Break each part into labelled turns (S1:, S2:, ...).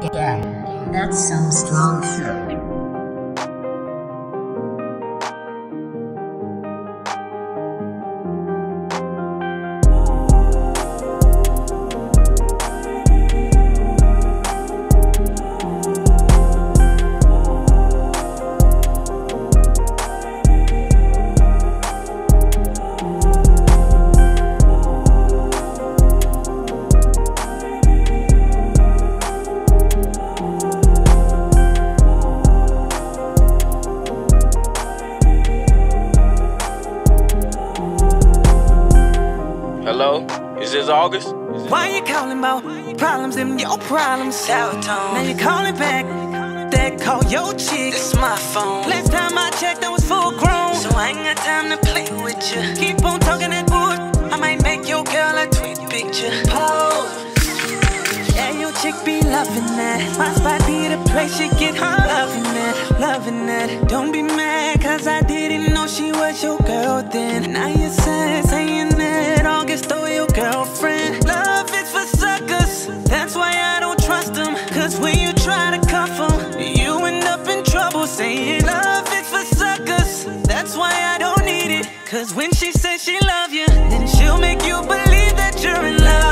S1: That's some strong shit.
S2: Hello? Is this August?
S3: Why you calling about problems them your problems? Sour tone. Now you calling back. That call your chick. It's my phone. Last time I checked, I was full grown. So I ain't got time to play with you. Keep on talking that bull. I might make your girl a tweet picture. Pose. Yeah, your chick be loving that. My spot be the place you get her loving that, loving that. Don't be mad, cause I didn't know she was your girl then. Now you're Cause when you try to them, you end up in trouble. Saying love is for suckers, that's why I don't need it. Cause when she says she love you, then she'll make you believe that you're in. Love,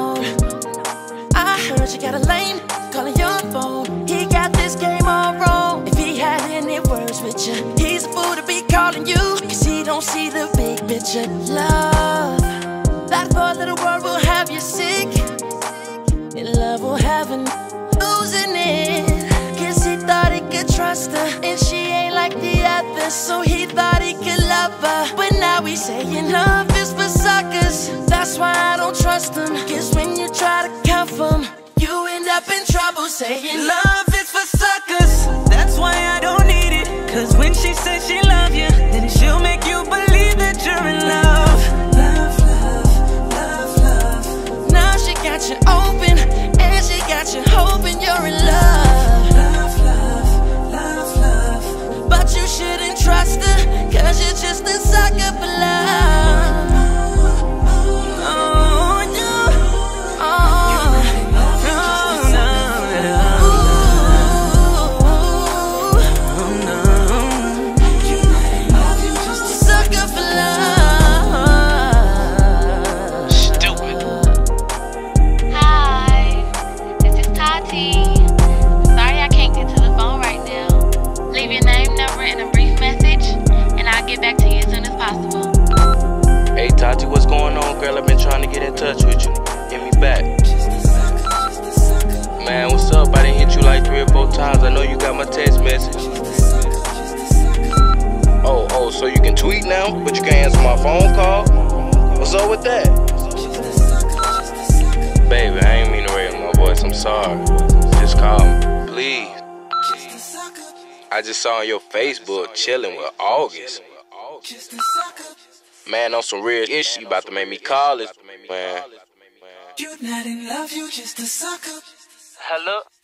S4: going? I heard you got a lane calling your phone. He got this game all wrong. If he had any words with you, he's a fool to be calling you. Cause he don't see the big picture. Love, that boy little world will have you sick. And love will have him losing it. Cause he thought he could trust her. And she ain't like the others. So he thought he could love her. But now he's saying love is for suckers. That's why I don't trust him. Cause when you try to cuff him, you end up in trouble saying love.
S2: On, girl? I've been trying to get in touch with you. Hit me back. Man, what's up? I didn't hit you like three or four times. I know you got my text message. Oh, oh, so you can tweet now, but you can't answer my phone call? What's up with that? Baby, I ain't mean to raise my voice. I'm sorry. Just call me, please. I just saw on your Facebook chilling with August. Man, on some real issue, you about to make me call it, man.
S3: You're not in love, you just a sucker.
S2: Hello? Hello?